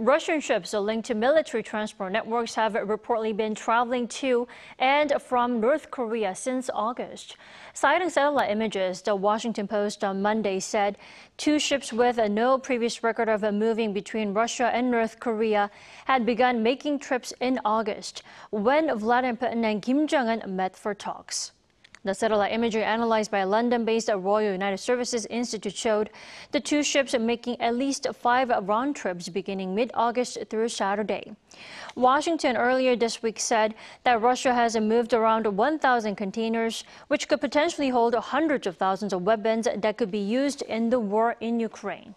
Russian ships linked to military transport networks have reportedly been traveling to and from North Korea since August. Citing satellite images, the Washington Post on Monday said two ships with no previous record of a moving between Russia and North Korea had begun making trips in August when Vladimir Putin and Kim Jong un met for talks. The satellite imagery analyzed by London-based Royal United Services Institute showed the two ships making at least five round trips beginning mid-August through Saturday. Washington earlier this week said that Russia has moved around 1,000 containers, which could potentially hold hundreds of thousands of weapons that could be used in the war in Ukraine.